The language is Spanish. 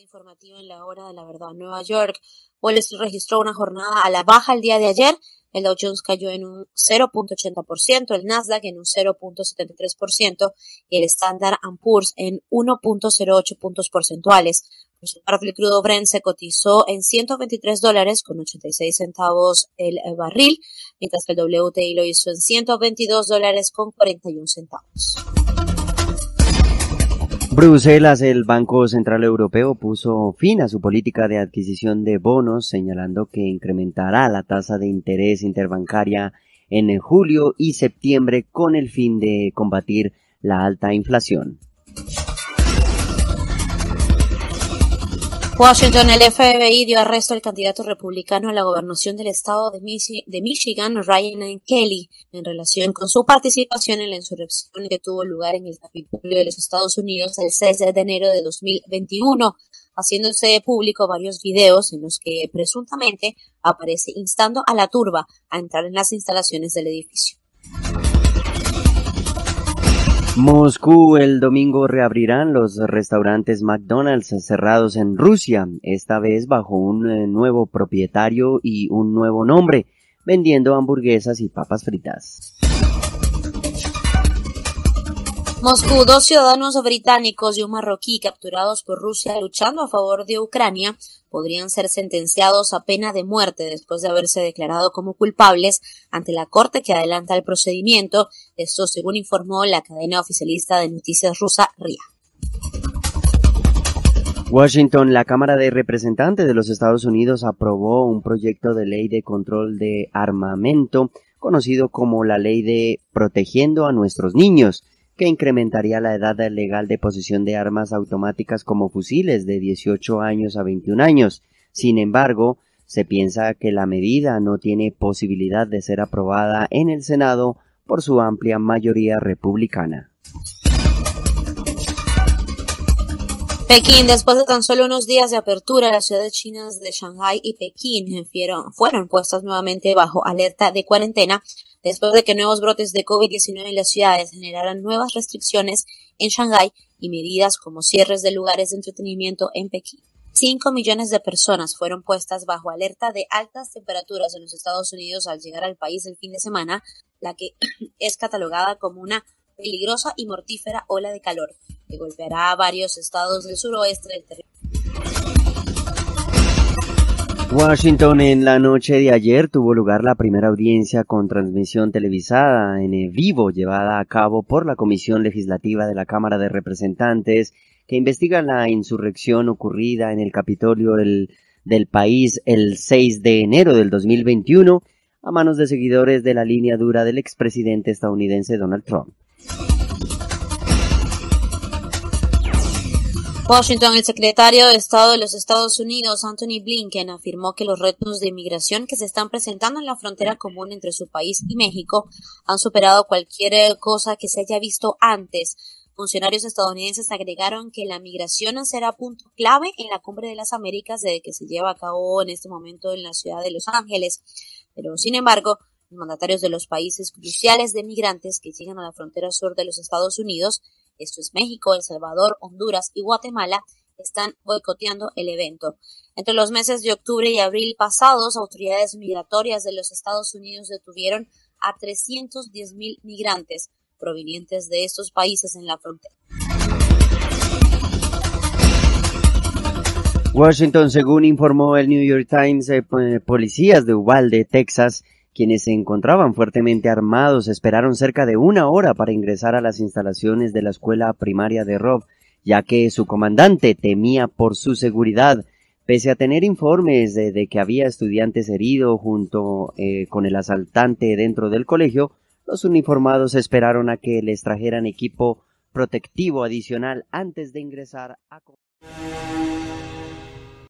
informativa en la hora de la verdad. Nueva York, Wall Street registró una jornada a la baja el día de ayer. El Dow Jones cayó en un 0.80%, el Nasdaq en un 0.73% y el Standard Poor's en 1.08 puntos porcentuales. Por su parte, el crudo Brent se cotizó en 123 dólares con 86 centavos el barril, mientras que el WTI lo hizo en 122 dólares con 41 centavos. Bruselas, el Banco Central Europeo, puso fin a su política de adquisición de bonos, señalando que incrementará la tasa de interés interbancaria en julio y septiembre con el fin de combatir la alta inflación. Washington, el FBI dio arresto al candidato republicano a la gobernación del estado de, Michigan, Ryan Kelly, en relación con su participación en la insurrección que tuvo lugar en el Capitolio de los Estados Unidos el 6 de enero de 2021, haciéndose público varios videos en los que presuntamente aparece instando a la turba a entrar en las instalaciones del edificio. Moscú el domingo reabrirán los restaurantes McDonald's cerrados en Rusia, esta vez bajo un eh, nuevo propietario y un nuevo nombre, vendiendo hamburguesas y papas fritas. Moscú, dos ciudadanos británicos y un marroquí capturados por Rusia luchando a favor de Ucrania podrían ser sentenciados a pena de muerte después de haberse declarado como culpables ante la corte que adelanta el procedimiento. Esto según informó la cadena oficialista de noticias rusa RIA. Washington, la Cámara de Representantes de los Estados Unidos aprobó un proyecto de ley de control de armamento conocido como la ley de protegiendo a nuestros niños que incrementaría la edad legal de posesión de armas automáticas como fusiles de 18 años a 21 años. Sin embargo, se piensa que la medida no tiene posibilidad de ser aprobada en el Senado por su amplia mayoría republicana. Pekín, después de tan solo unos días de apertura, las ciudades chinas de Shanghai y Pekín fueron puestas nuevamente bajo alerta de cuarentena después de que nuevos brotes de COVID-19 en las ciudades generaran nuevas restricciones en Shanghái y medidas como cierres de lugares de entretenimiento en Pekín. Cinco millones de personas fueron puestas bajo alerta de altas temperaturas en los Estados Unidos al llegar al país el fin de semana, la que es catalogada como una peligrosa y mortífera ola de calor que golpeará a varios estados del suroeste del territorio. Washington en la noche de ayer tuvo lugar la primera audiencia con transmisión televisada en vivo llevada a cabo por la Comisión Legislativa de la Cámara de Representantes que investiga la insurrección ocurrida en el Capitolio del, país el 6 de enero del 2021 a manos de seguidores de la línea dura del expresidente estadounidense Donald Trump. Washington, el secretario de Estado de los Estados Unidos, Anthony Blinken, afirmó que los retos de inmigración que se están presentando en la frontera común entre su país y México han superado cualquier cosa que se haya visto antes. Funcionarios estadounidenses agregaron que la migración será punto clave en la Cumbre de las Américas desde que se lleva a cabo en este momento en la ciudad de Los Ángeles. Pero, sin embargo, los mandatarios de los países cruciales de migrantes que llegan a la frontera sur de los Estados Unidos esto es México, El Salvador, Honduras y Guatemala, están boicoteando el evento. Entre los meses de octubre y abril pasados, autoridades migratorias de los Estados Unidos detuvieron a 310 mil migrantes provenientes de estos países en la frontera. Washington, según informó el New York Times, eh, policías de Uvalde, Texas, quienes se encontraban fuertemente armados esperaron cerca de una hora para ingresar a las instalaciones de la escuela primaria de Rob, ya que su comandante temía por su seguridad. Pese a tener informes de, que había estudiantes heridos junto eh, con el asaltante dentro del colegio, los uniformados esperaron a que les trajeran equipo protectivo adicional antes de ingresar a...